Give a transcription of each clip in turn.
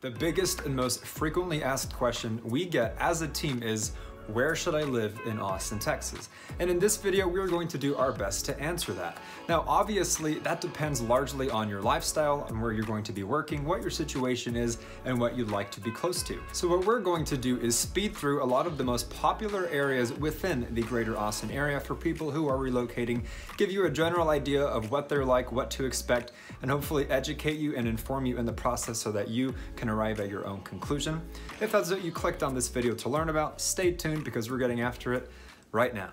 The biggest and most frequently asked question we get as a team is, where should I live in Austin, Texas? And in this video, we're going to do our best to answer that. Now, obviously, that depends largely on your lifestyle and where you're going to be working, what your situation is, and what you'd like to be close to. So what we're going to do is speed through a lot of the most popular areas within the greater Austin area for people who are relocating, give you a general idea of what they're like, what to expect, and hopefully educate you and inform you in the process so that you can arrive at your own conclusion. If that's what you clicked on this video to learn about, stay tuned because we're getting after it right now.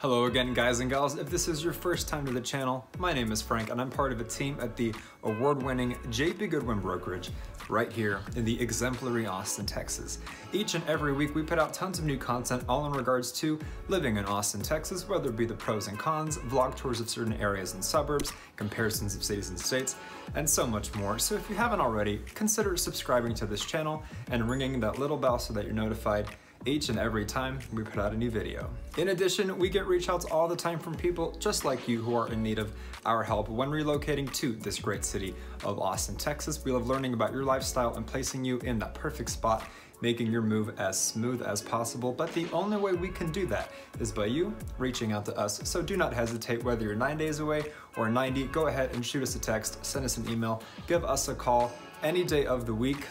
Hello again guys and gals, if this is your first time to the channel, my name is Frank and I'm part of a team at the award-winning JP Goodwin Brokerage right here in the exemplary Austin, Texas. Each and every week we put out tons of new content all in regards to living in Austin, Texas, whether it be the pros and cons, vlog tours of certain areas and suburbs, comparisons of cities and states, and so much more. So if you haven't already, consider subscribing to this channel and ringing that little bell so that you're notified each and every time we put out a new video. In addition, we get reach outs all the time from people just like you who are in need of our help when relocating to this great city of Austin, Texas. We love learning about your lifestyle and placing you in that perfect spot making your move as smooth as possible, but the only way we can do that is by you reaching out to us. So do not hesitate, whether you're nine days away or 90, go ahead and shoot us a text, send us an email, give us a call any day of the week,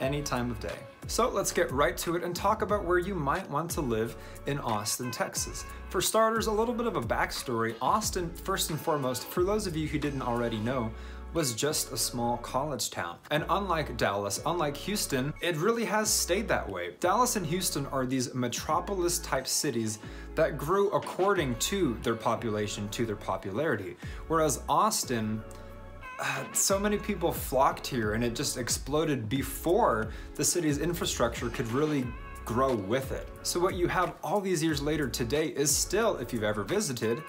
any time of day. So let's get right to it and talk about where you might want to live in Austin, Texas. For starters, a little bit of a backstory. Austin, first and foremost, for those of you who didn't already know, was just a small college town. And unlike Dallas, unlike Houston, it really has stayed that way. Dallas and Houston are these metropolis type cities that grew according to their population, to their popularity. Whereas Austin, uh, so many people flocked here and it just exploded before the city's infrastructure could really grow with it. So what you have all these years later today is still, if you've ever visited,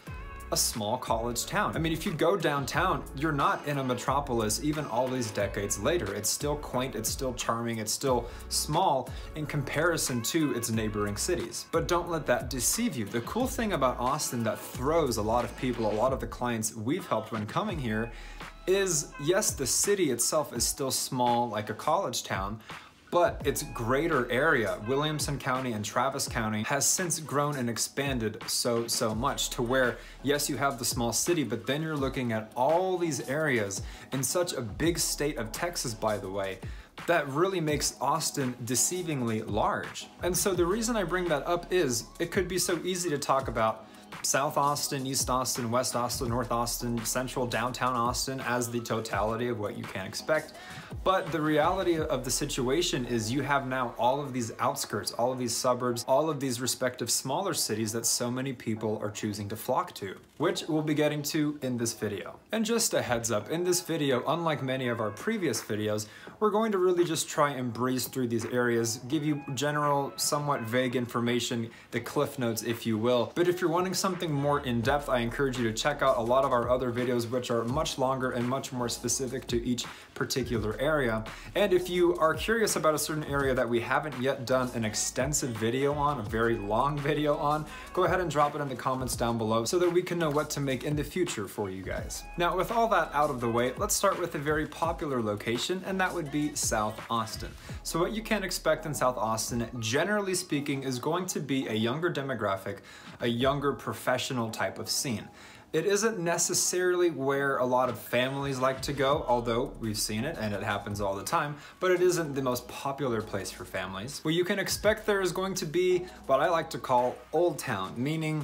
a small college town. I mean, if you go downtown, you're not in a metropolis even all these decades later. It's still quaint, it's still charming, it's still small in comparison to its neighboring cities. But don't let that deceive you. The cool thing about Austin that throws a lot of people, a lot of the clients we've helped when coming here is yes, the city itself is still small like a college town, but its greater area, Williamson County and Travis County, has since grown and expanded so, so much to where, yes, you have the small city, but then you're looking at all these areas in such a big state of Texas, by the way, that really makes Austin deceivingly large. And so the reason I bring that up is it could be so easy to talk about South Austin, East Austin, West Austin, North Austin, Central, Downtown Austin as the totality of what you can expect. But the reality of the situation is you have now all of these outskirts, all of these suburbs, all of these respective smaller cities that so many people are choosing to flock to, which we'll be getting to in this video. And just a heads up, in this video, unlike many of our previous videos, we're going to really just try and breeze through these areas, give you general, somewhat vague information, the cliff notes if you will. But if you're wanting something more in-depth, I encourage you to check out a lot of our other videos which are much longer and much more specific to each particular area. And if you are curious about a certain area that we haven't yet done an extensive video on, a very long video on, go ahead and drop it in the comments down below so that we can know what to make in the future for you guys. Now with all that out of the way, let's start with a very popular location and that would be South Austin. So what you can expect in South Austin, generally speaking, is going to be a younger demographic, a younger professional type of scene. It isn't necessarily where a lot of families like to go, although we've seen it and it happens all the time, but it isn't the most popular place for families. What you can expect there is going to be what I like to call Old Town, meaning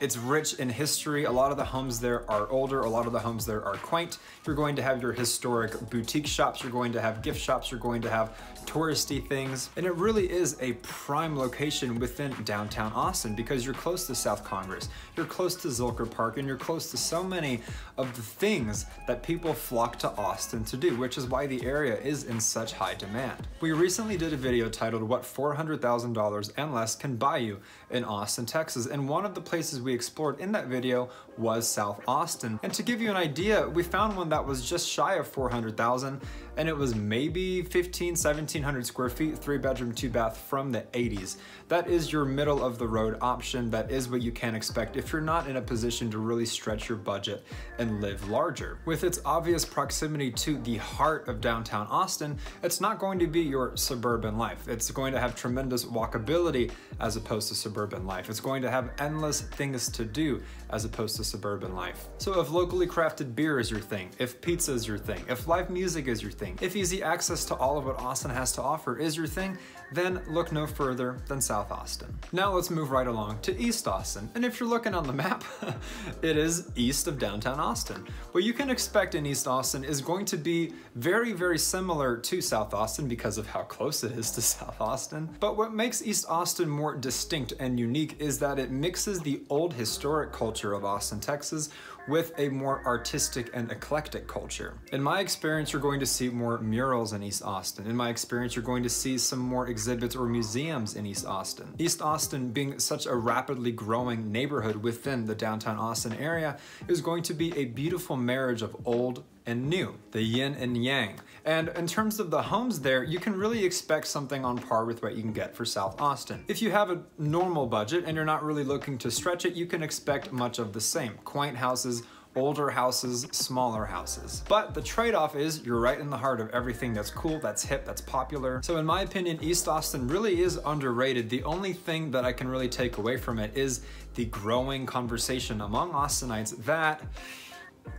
it's rich in history. A lot of the homes there are older. A lot of the homes there are quaint. You're going to have your historic boutique shops. You're going to have gift shops. You're going to have touristy things. And it really is a prime location within downtown Austin because you're close to South Congress. You're close to Zilker Park and you're close to so many of the things that people flock to Austin to do, which is why the area is in such high demand. We recently did a video titled What $400,000 and Less Can Buy You in Austin, Texas. And one of the places we explored in that video was South Austin. And to give you an idea, we found one that was just shy of 400,000 and it was maybe 15, 1700 square feet, three bedroom, two bath from the 80s. That is your middle of the road option. That is what you can expect if you're not in a position to really stretch your budget and live larger. With its obvious proximity to the heart of downtown Austin, it's not going to be your suburban life. It's going to have tremendous walkability as opposed to suburban life. It's going to have endless things to do as opposed to suburban life. So if locally crafted beer is your thing, if pizza is your thing, if live music is your thing, if easy access to all of what Austin has to offer is your thing, then look no further than South Austin. Now let's move right along to East Austin. And if you're looking on the map, it is east of downtown Austin. What you can expect in East Austin is going to be very, very similar to South Austin because of how close it is to South Austin. But what makes East Austin more distinct and unique is that it mixes the old historic culture of Austin, Texas with a more artistic and eclectic culture. In my experience, you're going to see more murals in East Austin. In my experience, you're going to see some more exhibits or museums in East Austin. East Austin being such a rapidly growing neighborhood within the downtown Austin area is going to be a beautiful marriage of old and new, the yin and yang. And in terms of the homes there, you can really expect something on par with what you can get for South Austin. If you have a normal budget and you're not really looking to stretch it, you can expect much of the same. Quaint houses, older houses, smaller houses. But the trade-off is you're right in the heart of everything that's cool, that's hip, that's popular. So in my opinion, East Austin really is underrated. The only thing that I can really take away from it is the growing conversation among Austinites that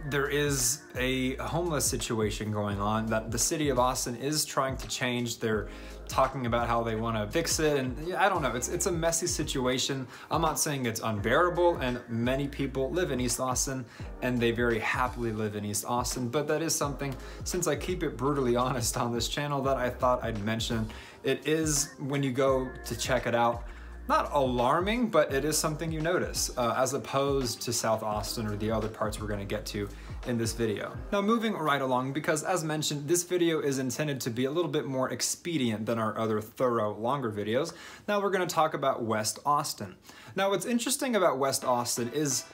there is a homeless situation going on that the city of Austin is trying to change. They're talking about how they want to fix it and I don't know it's it's a messy situation I'm not saying it's unbearable and many people live in East Austin and they very happily live in East Austin but that is something since I keep it brutally honest on this channel that I thought I'd mention it is when you go to check it out not alarming, but it is something you notice, uh, as opposed to South Austin or the other parts we're gonna get to in this video. Now moving right along, because as mentioned, this video is intended to be a little bit more expedient than our other thorough, longer videos. Now we're gonna talk about West Austin. Now what's interesting about West Austin is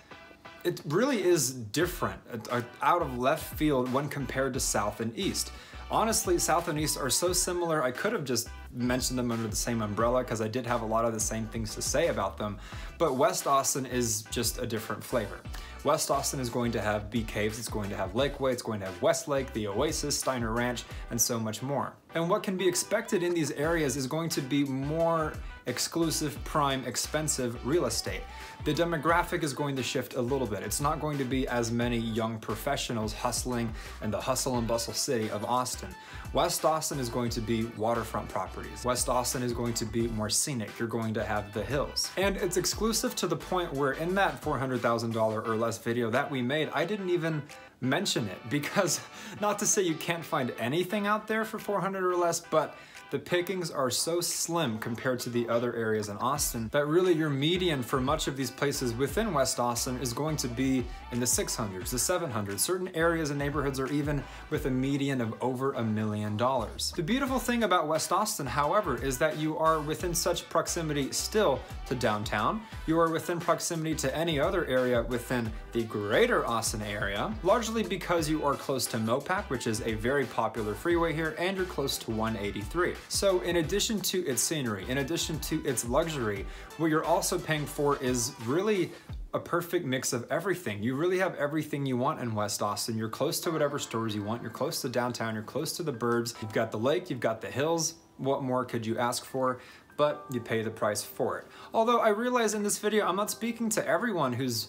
it really is different, uh, out of left field when compared to South and East. Honestly, South and East are so similar, I could have just mentioned them under the same umbrella because I did have a lot of the same things to say about them, but West Austin is just a different flavor. West Austin is going to have Bee Caves, it's going to have Lakeway, it's going to have Westlake, the Oasis, Steiner Ranch, and so much more. And what can be expected in these areas is going to be more exclusive, prime, expensive real estate. The demographic is going to shift a little bit. It's not going to be as many young professionals hustling in the hustle and bustle city of Austin. West Austin is going to be waterfront properties. West Austin is going to be more scenic. You're going to have the hills. And it's exclusive to the point where in that $400,000 or less video that we made, I didn't even mention it because not to say you can't find anything out there for 400 or less, but the pickings are so slim compared to the other areas in Austin that really your median for much of these places within West Austin is going to be in the 600s, the 700s. Certain areas and neighborhoods are even with a median of over a million dollars. The beautiful thing about West Austin, however, is that you are within such proximity still to downtown. You are within proximity to any other area within the greater Austin area, largely because you are close to Mopac, which is a very popular freeway here, and you're close to 183. So in addition to its scenery, in addition to its luxury, what you're also paying for is really a perfect mix of everything. You really have everything you want in West Austin. You're close to whatever stores you want. You're close to downtown. You're close to the burbs. You've got the lake. You've got the hills. What more could you ask for? But you pay the price for it. Although I realize in this video, I'm not speaking to everyone who's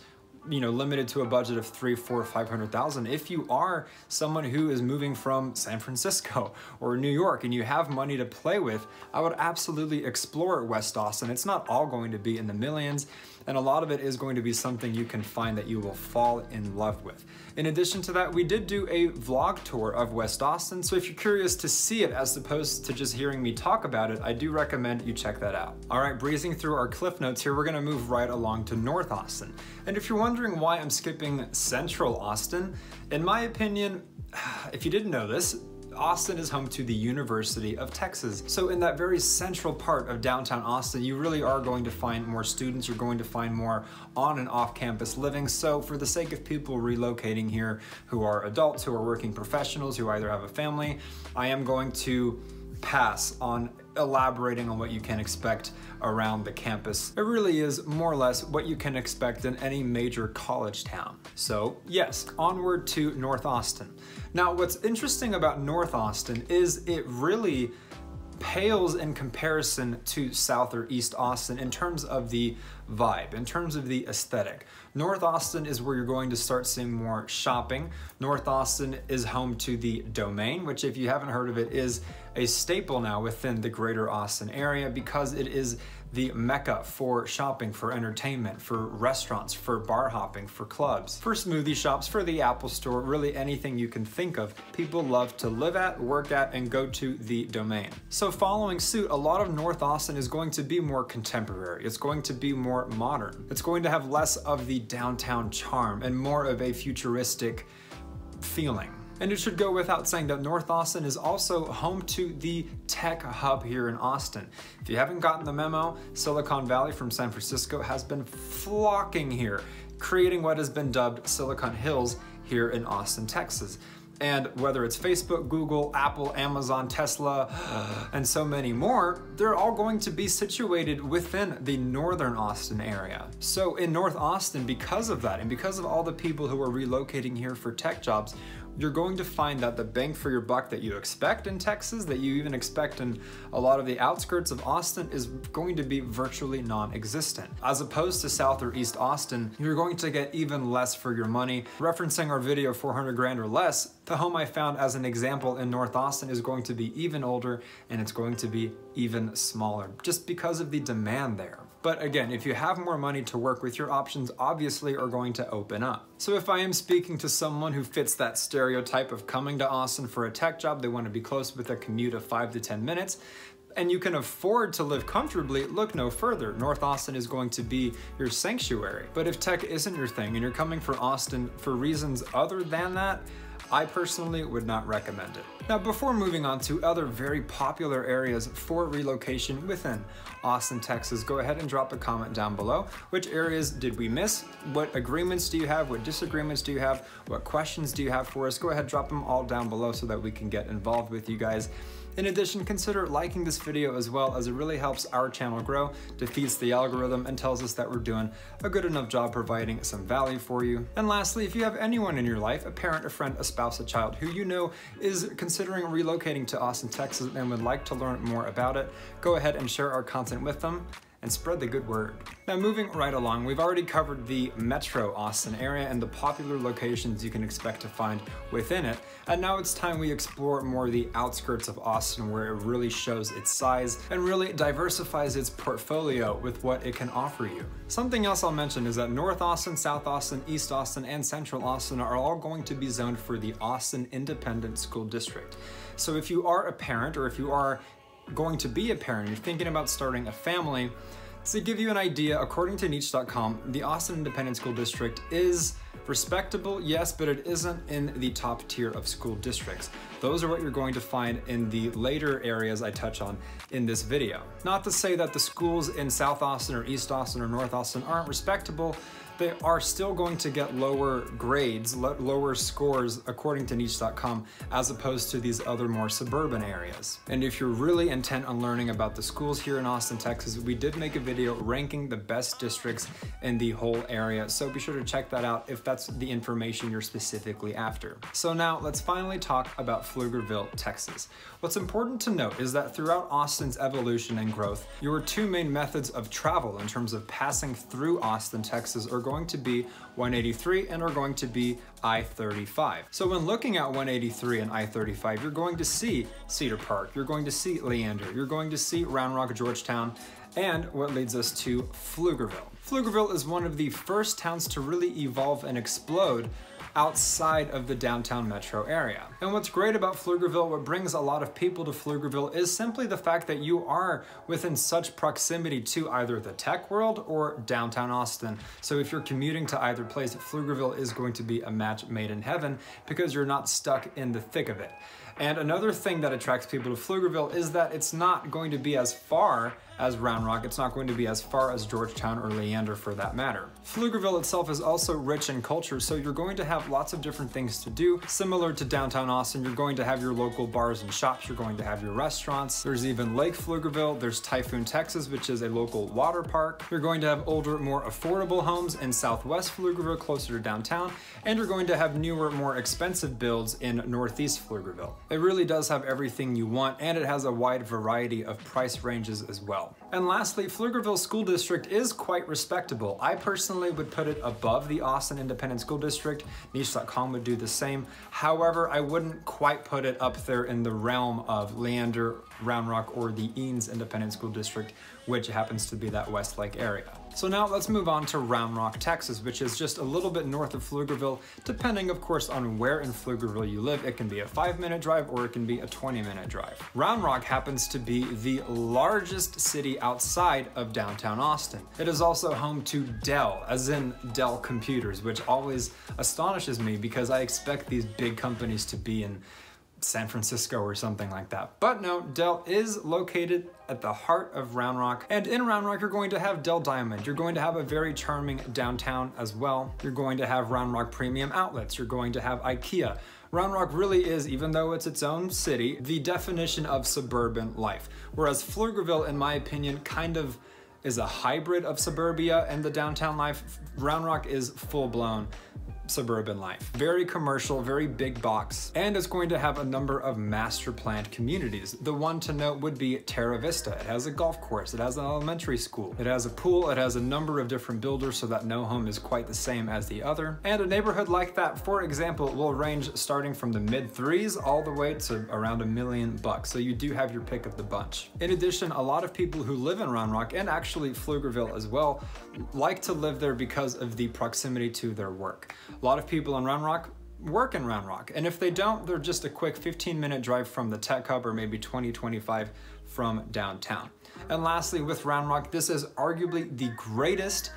you know limited to a budget of three four five hundred thousand if you are someone who is moving from san francisco or new york and you have money to play with i would absolutely explore west austin it's not all going to be in the millions and a lot of it is going to be something you can find that you will fall in love with. In addition to that, we did do a vlog tour of West Austin, so if you're curious to see it as opposed to just hearing me talk about it, I do recommend you check that out. All right, breezing through our cliff notes here, we're gonna move right along to North Austin. And if you're wondering why I'm skipping Central Austin, in my opinion, if you didn't know this, Austin is home to the University of Texas. So in that very central part of downtown Austin, you really are going to find more students, you're going to find more on and off campus living. So for the sake of people relocating here who are adults, who are working professionals, who either have a family, I am going to pass on elaborating on what you can expect around the campus. It really is more or less what you can expect in any major college town. So yes, onward to North Austin. Now what's interesting about North Austin is it really pales in comparison to South or East Austin in terms of the vibe, in terms of the aesthetic. North Austin is where you're going to start seeing more shopping. North Austin is home to the Domain, which if you haven't heard of it is a staple now within the greater Austin area because it is the mecca for shopping, for entertainment, for restaurants, for bar hopping, for clubs, for smoothie shops, for the Apple store, really anything you can think of. People love to live at, work at, and go to the domain. So following suit, a lot of North Austin is going to be more contemporary. It's going to be more modern. It's going to have less of the downtown charm and more of a futuristic feeling. And it should go without saying that North Austin is also home to the tech hub here in Austin. If you haven't gotten the memo, Silicon Valley from San Francisco has been flocking here, creating what has been dubbed Silicon Hills here in Austin, Texas. And whether it's Facebook, Google, Apple, Amazon, Tesla, and so many more, they're all going to be situated within the northern Austin area. So in North Austin, because of that, and because of all the people who are relocating here for tech jobs, you're going to find that the bang for your buck that you expect in Texas, that you even expect in a lot of the outskirts of Austin, is going to be virtually non-existent. As opposed to South or East Austin, you're going to get even less for your money. Referencing our video 400 grand or less, the home I found as an example in North Austin is going to be even older and it's going to be even smaller, just because of the demand there. But again, if you have more money to work with, your options obviously are going to open up. So if I am speaking to someone who fits that stereotype of coming to Austin for a tech job, they want to be close with a commute of five to 10 minutes, and you can afford to live comfortably, look no further. North Austin is going to be your sanctuary. But if tech isn't your thing and you're coming for Austin for reasons other than that, I personally would not recommend it. Now before moving on to other very popular areas for relocation within Austin, Texas, go ahead and drop a comment down below. Which areas did we miss? What agreements do you have? What disagreements do you have? What questions do you have for us? Go ahead, drop them all down below so that we can get involved with you guys. In addition, consider liking this video as well as it really helps our channel grow, defeats the algorithm, and tells us that we're doing a good enough job providing some value for you. And lastly, if you have anyone in your life, a parent, a friend, a spouse, a child, who you know is considering relocating to Austin, Texas and would like to learn more about it, go ahead and share our content with them and spread the good word. Now moving right along, we've already covered the Metro Austin area and the popular locations you can expect to find within it, and now it's time we explore more the outskirts of Austin where it really shows its size and really diversifies its portfolio with what it can offer you. Something else I'll mention is that North Austin, South Austin, East Austin, and Central Austin are all going to be zoned for the Austin Independent School District. So if you are a parent or if you are going to be a parent, you're thinking about starting a family, to give you an idea, according to Niche.com, the Austin Independent School District is respectable, yes, but it isn't in the top tier of school districts. Those are what you're going to find in the later areas I touch on in this video. Not to say that the schools in South Austin or East Austin or North Austin aren't respectable, they are still going to get lower grades, lower scores according to niche.com as opposed to these other more suburban areas. And if you're really intent on learning about the schools here in Austin, Texas, we did make a video ranking the best districts in the whole area. So be sure to check that out if that's the information you're specifically after. So now let's finally talk about Pflugerville, Texas. What's important to note is that throughout Austin's evolution and growth, your two main methods of travel in terms of passing through Austin, Texas are going to be 183 and are going to be I-35. So when looking at 183 and I-35, you're going to see Cedar Park, you're going to see Leander, you're going to see Round Rock, Georgetown, and what leads us to Pflugerville. Pflugerville is one of the first towns to really evolve and explode outside of the downtown metro area. And what's great about Pflugerville, what brings a lot of people to Pflugerville is simply the fact that you are within such proximity to either the tech world or downtown Austin. So if you're commuting to either place, Pflugerville is going to be a match made in heaven because you're not stuck in the thick of it. And another thing that attracts people to Pflugerville is that it's not going to be as far as Round Rock. It's not going to be as far as Georgetown or Leander for that matter. Pflugerville itself is also rich in culture, so you're going to have lots of different things to do. Similar to downtown Austin, you're going to have your local bars and shops, you're going to have your restaurants. There's even Lake Pflugerville, there's Typhoon, Texas, which is a local water park. You're going to have older, more affordable homes in Southwest Pflugerville, closer to downtown, and you're going to have newer, more expensive builds in Northeast Pflugerville. It really does have everything you want, and it has a wide variety of price ranges as well well. And lastly, Pflugerville School District is quite respectable. I personally would put it above the Austin Independent School District. Niche.com would do the same. However, I wouldn't quite put it up there in the realm of Leander, Round Rock, or the Eanes Independent School District, which happens to be that Westlake area. So now let's move on to Round Rock, Texas, which is just a little bit north of Pflugerville, depending of course on where in Pflugerville you live. It can be a five minute drive or it can be a 20 minute drive. Round Rock happens to be the largest city outside of downtown Austin. It is also home to Dell, as in Dell Computers, which always astonishes me because I expect these big companies to be in San Francisco or something like that. But no, Dell is located at the heart of Round Rock. And in Round Rock, you're going to have Dell Diamond. You're going to have a very charming downtown as well. You're going to have Round Rock Premium Outlets. You're going to have IKEA. Round Rock really is, even though it's its own city, the definition of suburban life. Whereas Pflugerville, in my opinion, kind of is a hybrid of suburbia and the downtown life. Round Rock is full blown suburban life. Very commercial, very big box, and it's going to have a number of master planned communities. The one to note would be Teravista. It has a golf course, it has an elementary school, it has a pool, it has a number of different builders so that no home is quite the same as the other. And a neighborhood like that, for example, will range starting from the mid threes all the way to around a million bucks. So you do have your pick of the bunch. In addition, a lot of people who live in Round Rock and actually Pflugerville as well like to live there because of the proximity to their work. A lot of people in Round Rock work in Round Rock. And if they don't, they're just a quick 15 minute drive from the tech hub or maybe 20, 25 from downtown. And lastly, with Round Rock, this is arguably the greatest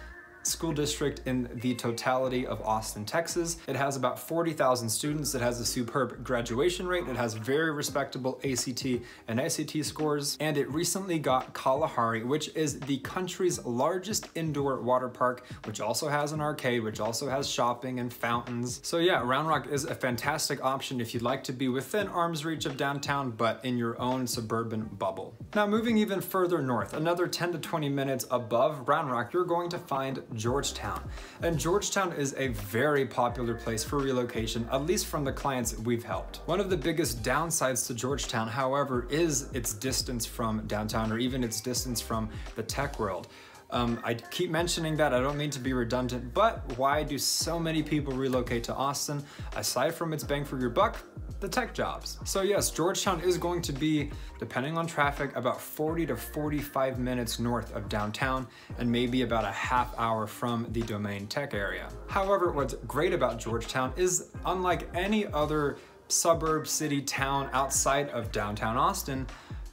school district in the totality of Austin, Texas. It has about 40,000 students. It has a superb graduation rate. It has very respectable ACT and SAT scores. And it recently got Kalahari, which is the country's largest indoor water park, which also has an arcade, which also has shopping and fountains. So yeah, Round Rock is a fantastic option if you'd like to be within arm's reach of downtown, but in your own suburban bubble. Now moving even further north, another 10 to 20 minutes above Round Rock, you're going to find Georgetown. And Georgetown is a very popular place for relocation, at least from the clients we've helped. One of the biggest downsides to Georgetown, however, is its distance from downtown or even its distance from the tech world. Um, I keep mentioning that, I don't mean to be redundant, but why do so many people relocate to Austin? Aside from its bang for your buck, the tech jobs. So yes, Georgetown is going to be, depending on traffic, about 40 to 45 minutes north of downtown and maybe about a half hour from the domain tech area. However, what's great about Georgetown is unlike any other suburb, city, town outside of downtown Austin,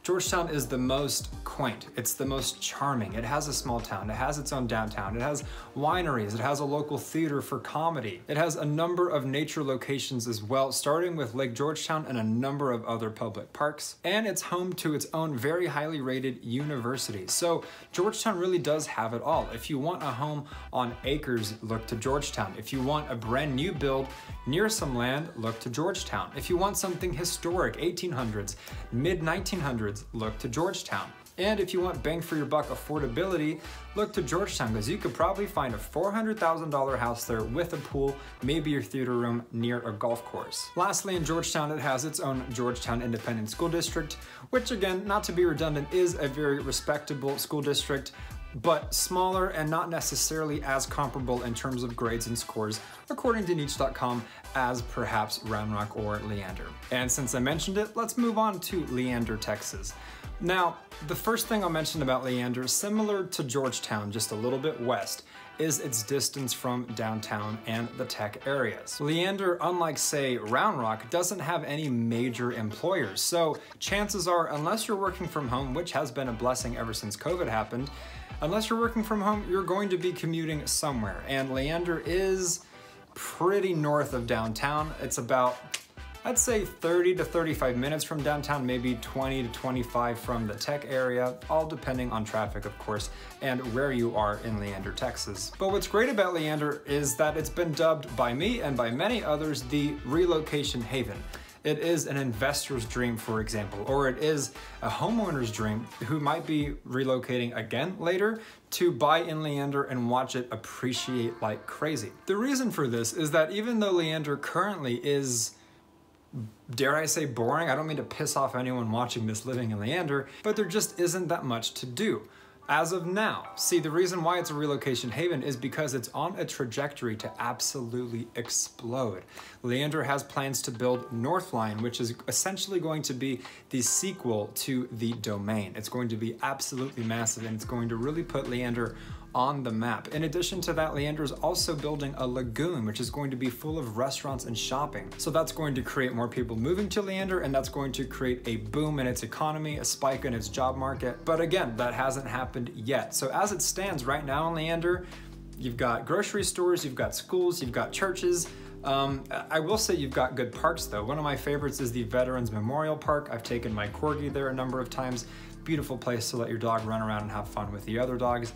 Georgetown is the most quaint. It's the most charming. It has a small town. It has its own downtown. It has wineries. It has a local theater for comedy. It has a number of nature locations as well, starting with Lake Georgetown and a number of other public parks. And it's home to its own very highly rated university. So Georgetown really does have it all. If you want a home on acres, look to Georgetown. If you want a brand new build near some land, look to Georgetown. If you want something historic, 1800s, mid 1900s, look to Georgetown. And if you want bang for your buck affordability, look to Georgetown because you could probably find a $400,000 house there with a pool, maybe your theater room near a golf course. Lastly, in Georgetown, it has its own Georgetown Independent School District, which again, not to be redundant, is a very respectable school district but smaller and not necessarily as comparable in terms of grades and scores, according to Niche.com, as perhaps Round Rock or Leander. And since I mentioned it, let's move on to Leander, Texas. Now, the first thing I'll mention about Leander, similar to Georgetown, just a little bit west, is its distance from downtown and the tech areas. Leander, unlike say Round Rock, doesn't have any major employers, so chances are, unless you're working from home, which has been a blessing ever since COVID happened, Unless you're working from home, you're going to be commuting somewhere. And Leander is pretty north of downtown. It's about I'd say 30 to 35 minutes from downtown, maybe 20 to 25 from the tech area, all depending on traffic, of course, and where you are in Leander, Texas. But what's great about Leander is that it's been dubbed by me and by many others the relocation haven. It is an investor's dream, for example, or it is a homeowner's dream who might be relocating again later to buy in Leander and watch it appreciate like crazy. The reason for this is that even though Leander currently is dare I say boring, I don't mean to piss off anyone watching this living in Leander, but there just isn't that much to do as of now. See, the reason why it's a relocation haven is because it's on a trajectory to absolutely explode. Leander has plans to build Northline, which is essentially going to be the sequel to the Domain. It's going to be absolutely massive and it's going to really put Leander on the map. In addition to that, Leander is also building a lagoon, which is going to be full of restaurants and shopping. So that's going to create more people moving to Leander, and that's going to create a boom in its economy, a spike in its job market. But again, that hasn't happened yet. So as it stands right now in Leander, you've got grocery stores, you've got schools, you've got churches, um, I will say you've got good parks though. One of my favorites is the Veterans Memorial Park. I've taken my corgi there a number of times. Beautiful place to let your dog run around and have fun with the other dogs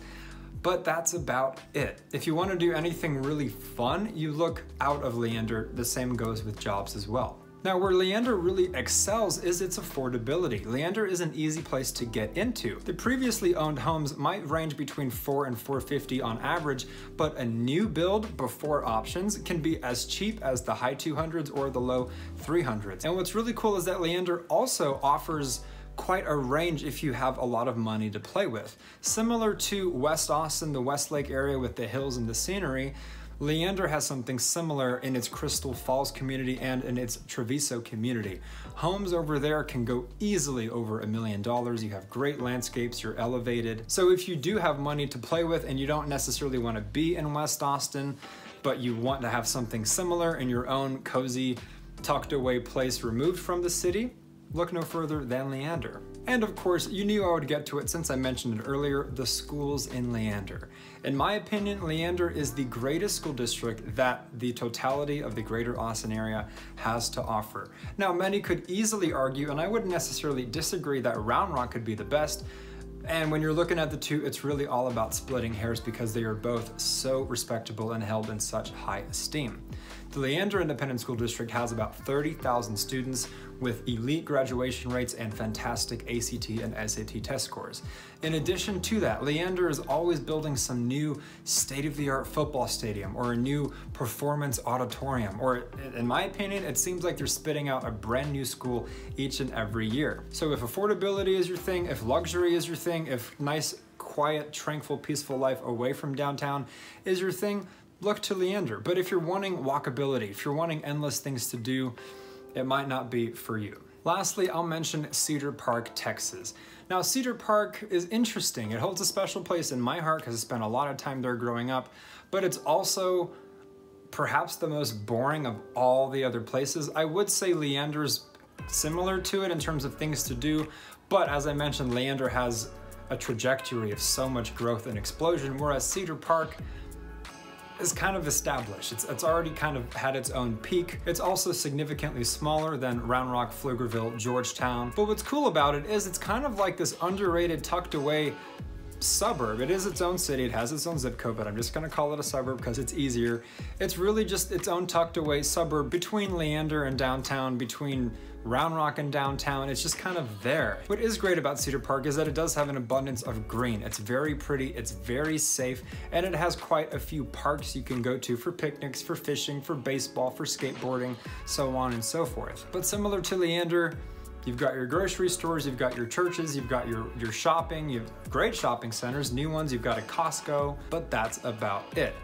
but that's about it. If you want to do anything really fun, you look out of Leander. The same goes with jobs as well. Now, where Leander really excels is its affordability. Leander is an easy place to get into. The previously owned homes might range between 4 and 450 on average, but a new build before options can be as cheap as the high 200s or the low 300s. And what's really cool is that Leander also offers quite a range if you have a lot of money to play with. Similar to West Austin, the Westlake area with the hills and the scenery, Leander has something similar in its Crystal Falls community and in its Travisso community. Homes over there can go easily over a million dollars. You have great landscapes, you're elevated. So if you do have money to play with and you don't necessarily want to be in West Austin, but you want to have something similar in your own cozy, tucked away place removed from the city, look no further than Leander. And of course, you knew I would get to it since I mentioned it earlier, the schools in Leander. In my opinion, Leander is the greatest school district that the totality of the greater Austin area has to offer. Now, many could easily argue, and I wouldn't necessarily disagree that Round Rock could be the best, and when you're looking at the two, it's really all about splitting hairs because they are both so respectable and held in such high esteem. The Leander Independent School District has about 30,000 students with elite graduation rates and fantastic ACT and SAT test scores. In addition to that, Leander is always building some new state-of-the-art football stadium or a new performance auditorium, or in my opinion, it seems like they're spitting out a brand new school each and every year. So if affordability is your thing, if luxury is your thing, if nice, quiet, tranquil, peaceful life away from downtown is your thing, look to Leander. But if you're wanting walkability, if you're wanting endless things to do, it might not be for you. Lastly, I'll mention Cedar Park, Texas. Now, Cedar Park is interesting. It holds a special place in my heart because I spent a lot of time there growing up, but it's also perhaps the most boring of all the other places. I would say Leander's similar to it in terms of things to do, but as I mentioned, Leander has a trajectory of so much growth and explosion, whereas Cedar Park is kind of established. It's, it's already kind of had its own peak. It's also significantly smaller than Round Rock, Pflugerville, Georgetown. But what's cool about it is it's kind of like this underrated, tucked away suburb. It is its own city, it has its own zip code, but I'm just gonna call it a suburb because it's easier. It's really just its own tucked away suburb between Leander and downtown, between Round Rock and downtown. It's just kind of there. What is great about Cedar Park is that it does have an abundance of green. It's very pretty, it's very safe, and it has quite a few parks you can go to for picnics, for fishing, for baseball, for skateboarding, so on and so forth. But similar to Leander, You've got your grocery stores, you've got your churches, you've got your, your shopping, you have great shopping centers, new ones, you've got a Costco, but that's about it.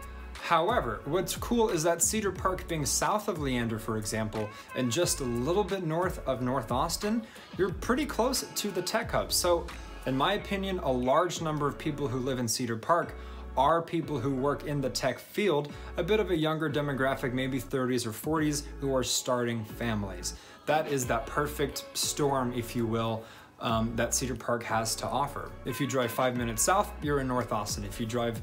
However, what's cool is that Cedar Park being south of Leander, for example, and just a little bit north of North Austin, you're pretty close to the tech hub. So in my opinion, a large number of people who live in Cedar Park are people who work in the tech field, a bit of a younger demographic, maybe 30s or 40s, who are starting families. That is that perfect storm, if you will, um, that Cedar Park has to offer. If you drive five minutes south, you're in North Austin. If you drive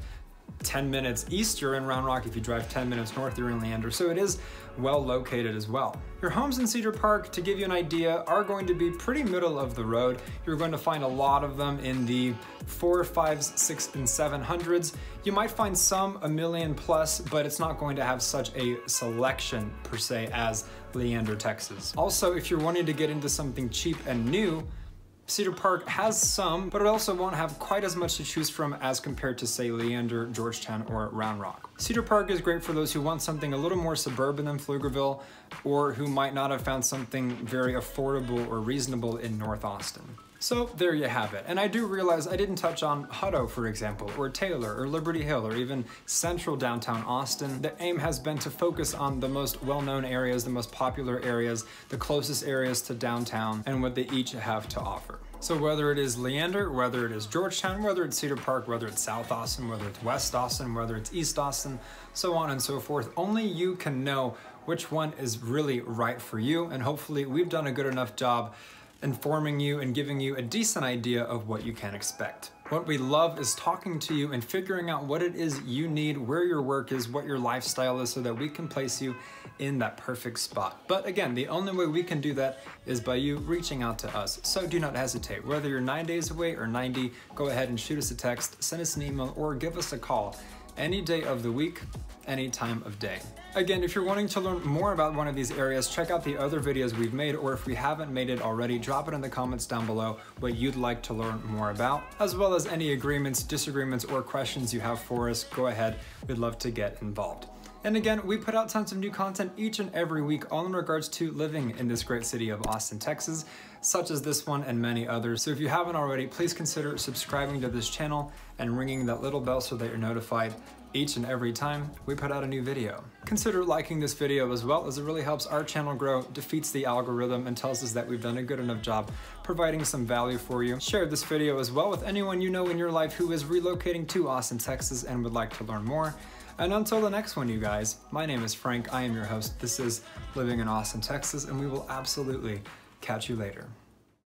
10 minutes east, you're in Round Rock. If you drive 10 minutes north, you're in Leander. So it is well located as well. Your homes in Cedar Park, to give you an idea, are going to be pretty middle of the road. You're going to find a lot of them in the four, fives, six, and seven hundreds. You might find some a million plus, but it's not going to have such a selection per se as Leander, Texas. Also, if you're wanting to get into something cheap and new, Cedar Park has some, but it also won't have quite as much to choose from as compared to say Leander, Georgetown, or Round Rock. Cedar Park is great for those who want something a little more suburban than Pflugerville, or who might not have found something very affordable or reasonable in North Austin. So there you have it. And I do realize I didn't touch on Hutto, for example, or Taylor, or Liberty Hill, or even central downtown Austin. The aim has been to focus on the most well-known areas, the most popular areas, the closest areas to downtown, and what they each have to offer. So whether it is Leander, whether it is Georgetown, whether it's Cedar Park, whether it's South Austin, whether it's West Austin, whether it's East Austin, so on and so forth, only you can know which one is really right for you. And hopefully we've done a good enough job informing you and giving you a decent idea of what you can expect. What we love is talking to you and figuring out what it is you need, where your work is, what your lifestyle is, so that we can place you in that perfect spot. But again, the only way we can do that is by you reaching out to us. So do not hesitate. Whether you're nine days away or 90, go ahead and shoot us a text, send us an email, or give us a call any day of the week, any time of day. Again, if you're wanting to learn more about one of these areas, check out the other videos we've made, or if we haven't made it already, drop it in the comments down below what you'd like to learn more about, as well as any agreements, disagreements, or questions you have for us, go ahead, we'd love to get involved. And again, we put out tons of new content each and every week, all in regards to living in this great city of Austin, Texas, such as this one and many others. So if you haven't already, please consider subscribing to this channel and ringing that little bell so that you're notified each and every time we put out a new video. Consider liking this video as well as it really helps our channel grow, defeats the algorithm, and tells us that we've done a good enough job providing some value for you. Share this video as well with anyone you know in your life who is relocating to Austin, Texas and would like to learn more. And until the next one, you guys, my name is Frank. I am your host. This is Living in Austin, Texas, and we will absolutely catch you later.